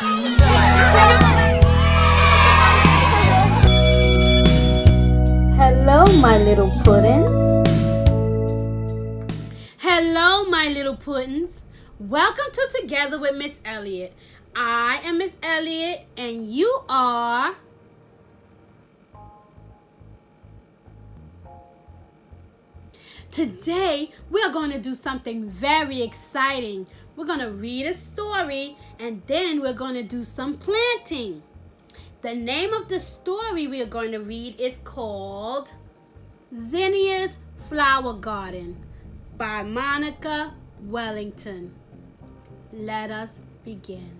Hello, my little puddings. Hello, my little puddings. Welcome to Together with Miss Elliott. I am Miss Elliott, and you are. Today, we are going to do something very exciting. We're going to read a story and then we're going to do some planting. The name of the story we are going to read is called Zinnia's Flower Garden by Monica Wellington. Let us begin.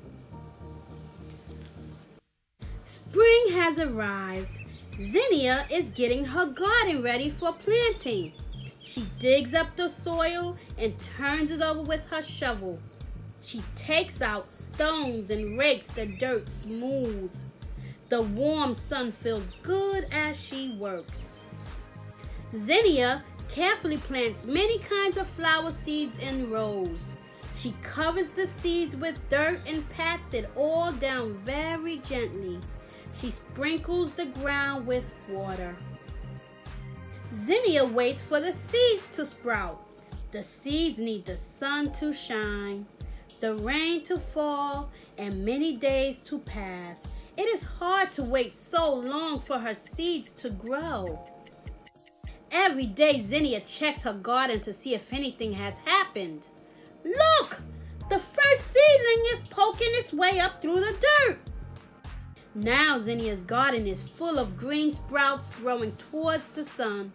Spring has arrived. Zinnia is getting her garden ready for planting. She digs up the soil and turns it over with her shovel. She takes out stones and rakes the dirt smooth. The warm sun feels good as she works. Zinnia carefully plants many kinds of flower seeds in rows. She covers the seeds with dirt and pats it all down very gently. She sprinkles the ground with water. Zinnia waits for the seeds to sprout. The seeds need the sun to shine, the rain to fall, and many days to pass. It is hard to wait so long for her seeds to grow. Every day, Zinnia checks her garden to see if anything has happened. Look! The first seedling is poking its way up through the dirt. Now Zinnia's garden is full of green sprouts growing towards the sun.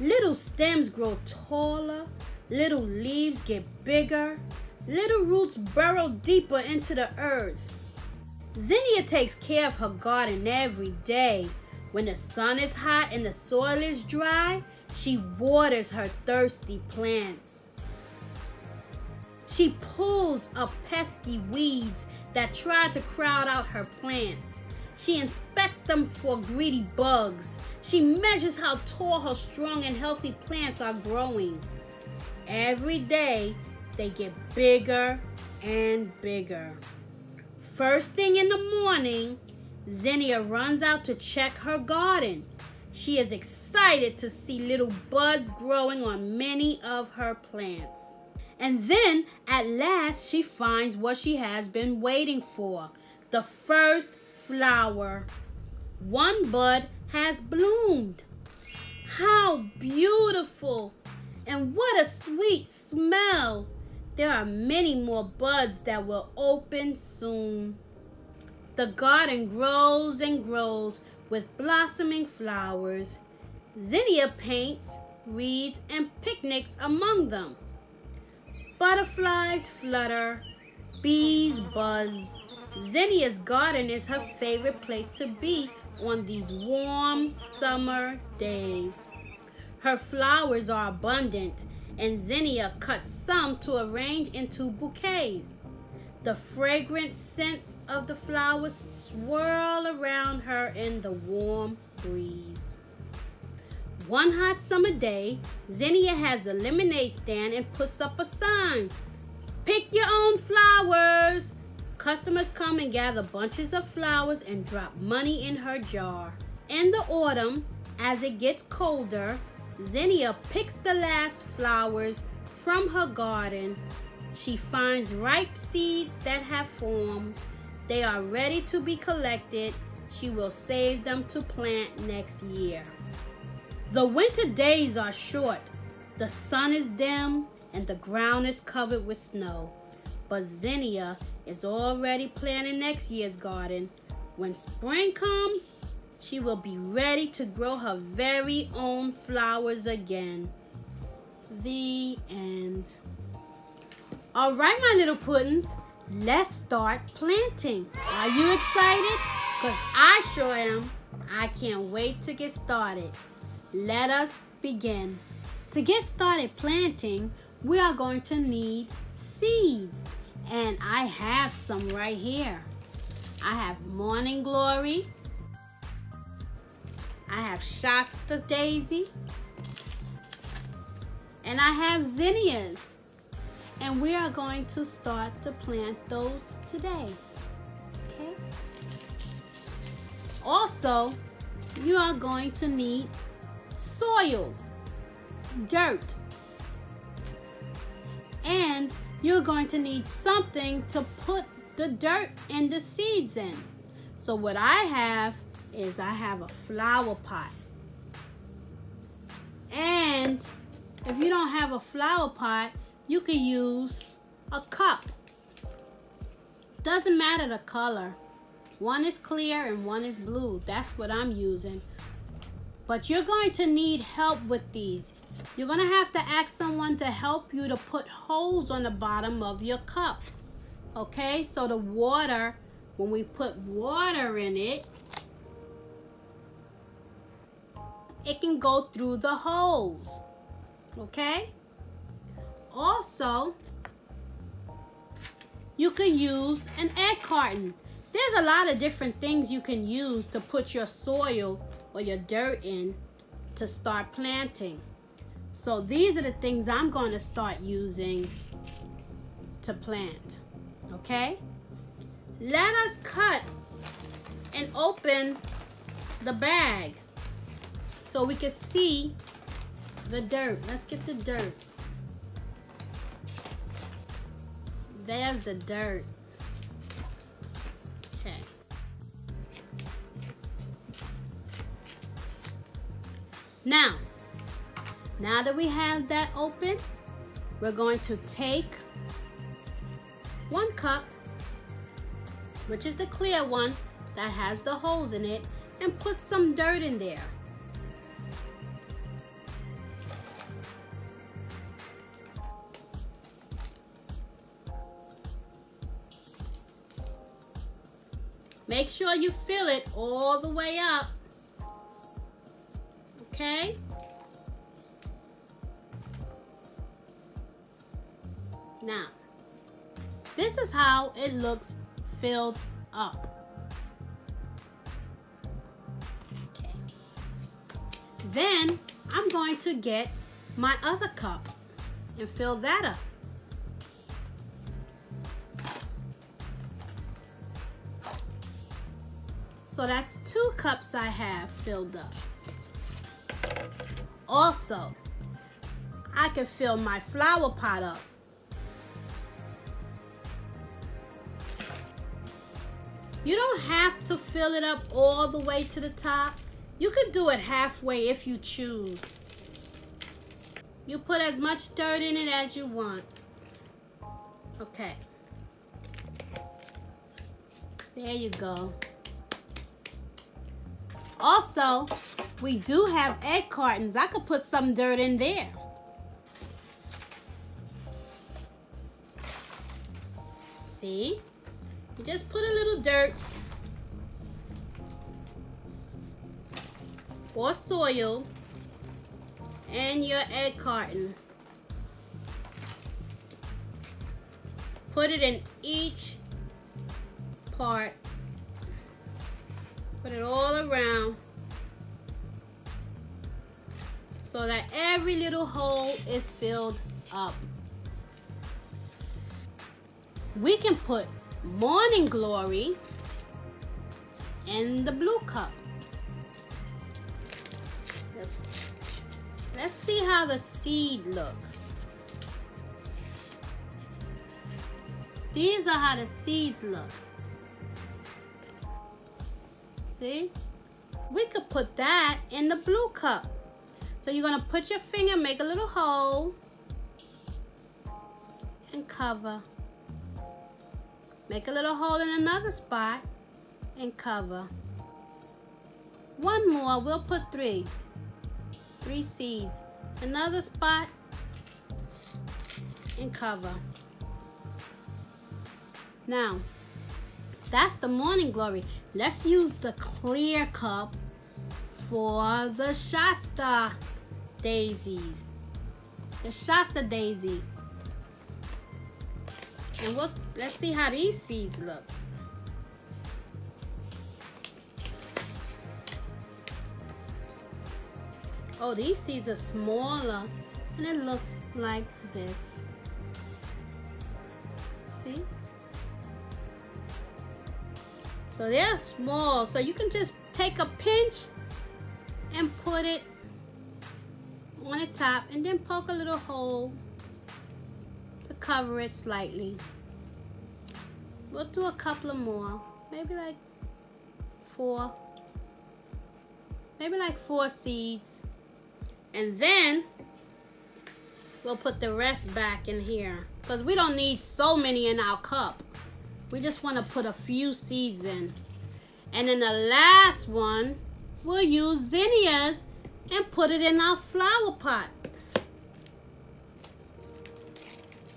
Little stems grow taller, little leaves get bigger, little roots burrow deeper into the earth. Zinnia takes care of her garden every day. When the sun is hot and the soil is dry, she waters her thirsty plants. She pulls up pesky weeds that try to crowd out her plants. She inspects them for greedy bugs. She measures how tall her strong and healthy plants are growing. Every day, they get bigger and bigger. First thing in the morning, Zinnia runs out to check her garden. She is excited to see little buds growing on many of her plants. And then, at last, she finds what she has been waiting for the first flower. One bud has bloomed. How beautiful! And what a sweet smell! There are many more buds that will open soon. The garden grows and grows with blossoming flowers. Zinnia paints, reads, and picnics among them. Butterflies flutter, bees buzz. Zinnia's garden is her favorite place to be on these warm summer days. Her flowers are abundant, and Zinnia cuts some to arrange into bouquets. The fragrant scents of the flowers swirl around her in the warm breeze. One hot summer day, Zinnia has a lemonade stand and puts up a sign. Pick your own flowers. Customers come and gather bunches of flowers and drop money in her jar. In the autumn, as it gets colder, Zinnia picks the last flowers from her garden. She finds ripe seeds that have formed. They are ready to be collected. She will save them to plant next year. The winter days are short. The sun is dim and the ground is covered with snow. But Zinnia is already planning next year's garden. When spring comes, she will be ready to grow her very own flowers again. The end. All right, my little puddings, let's start planting. Are you excited? Because I sure am. I can't wait to get started. Let us begin. To get started planting, we are going to need seeds. And I have some right here. I have Morning Glory. I have Shasta Daisy. And I have Zinnias. And we are going to start to plant those today. Okay. Also, you are going to need soil, dirt, and you're going to need something to put the dirt and the seeds in. So what I have is I have a flower pot. And if you don't have a flower pot, you can use a cup. Doesn't matter the color. One is clear and one is blue. That's what I'm using. But you're going to need help with these. You're going to have to ask someone to help you to put holes on the bottom of your cup. Okay, so the water, when we put water in it, it can go through the holes. Okay? Also, you can use an egg carton. There's a lot of different things you can use to put your soil or your dirt in to start planting. So these are the things I'm going to start using to plant. Okay? Let us cut and open the bag so we can see the dirt. Let's get the dirt. There's the dirt. Now, now that we have that open, we're going to take one cup, which is the clear one that has the holes in it, and put some dirt in there. Make sure you fill it all the way up. Okay? Now, this is how it looks filled up. Okay. Then I'm going to get my other cup and fill that up. So that's two cups I have filled up. Also, I can fill my flower pot up. You don't have to fill it up all the way to the top. You could do it halfway if you choose. You put as much dirt in it as you want. Okay. There you go. Also, we do have egg cartons. I could put some dirt in there. See? You just put a little dirt or soil in your egg carton. Put it in each part Put it all around so that every little hole is filled up. We can put Morning Glory in the blue cup. Let's, let's see how the seed look. These are how the seeds look. See? We could put that in the blue cup. So you're to put your finger, make a little hole, and cover. Make a little hole in another spot and cover. One more, we'll put three. Three seeds. Another spot and cover. Now, that's the morning glory. Let's use the clear cup for the Shasta daisies. The Shasta daisy. And look, let's see how these seeds look. Oh, these seeds are smaller and it looks like this. See? So they're small. So you can just take a pinch and put it on the top and then poke a little hole to cover it slightly. We'll do a couple of more. Maybe like four. Maybe like four seeds. And then we'll put the rest back in here. Because we don't need so many in our cup. We just want to put a few seeds in. And then the last one, we'll use zinnias and put it in our flower pot.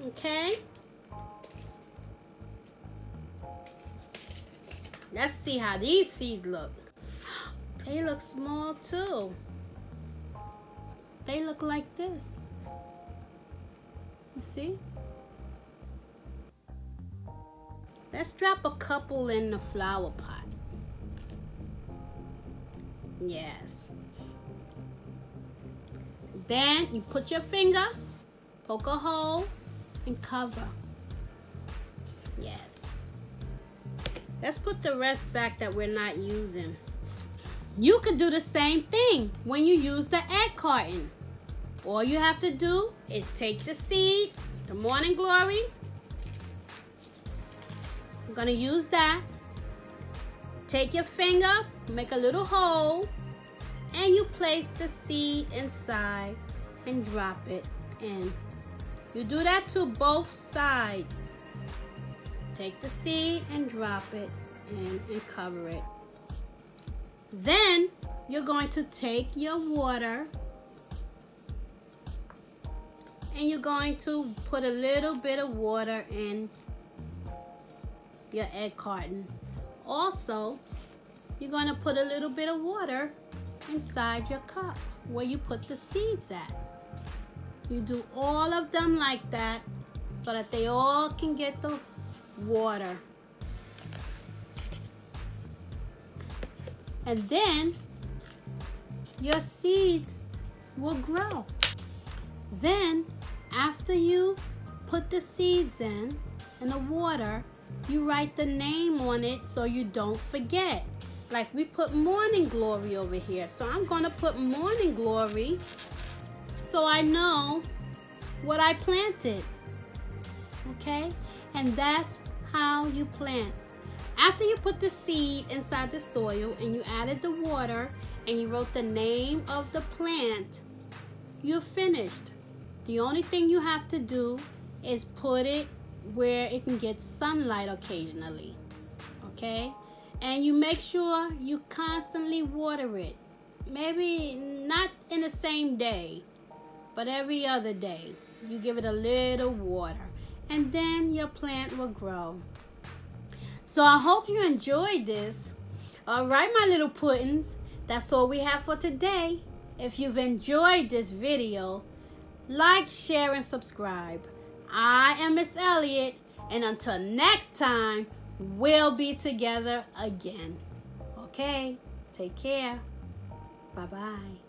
Okay? Let's see how these seeds look. They look small too. They look like this. You see? Let's drop a couple in the flower pot. Yes. Then you put your finger, poke a hole, and cover. Yes. Let's put the rest back that we're not using. You could do the same thing when you use the egg carton. All you have to do is take the seed, the morning glory. I'm gonna use that. Take your finger, make a little hole, and you place the seed inside and drop it in. You do that to both sides. Take the seed and drop it in and cover it. Then you're going to take your water and you're going to put a little bit of water in your egg carton. Also, you're going to put a little bit of water inside your cup where you put the seeds at. You do all of them like that so that they all can get the water. And then your seeds will grow. Then after you put the seeds in and the water, you write the name on it so you don't forget. Like we put morning glory over here. So I'm going to put morning glory so I know what I planted. Okay? And that's how you plant. After you put the seed inside the soil and you added the water and you wrote the name of the plant, you're finished. The only thing you have to do is put it where it can get sunlight occasionally. Okay? And you make sure you constantly water it. Maybe not in the same day, but every other day. You give it a little water. And then your plant will grow. So I hope you enjoyed this. All right, my little puddings. That's all we have for today. If you've enjoyed this video, like, share, and subscribe. I am Miss Elliott, and until next time, we'll be together again. Okay, take care. Bye-bye.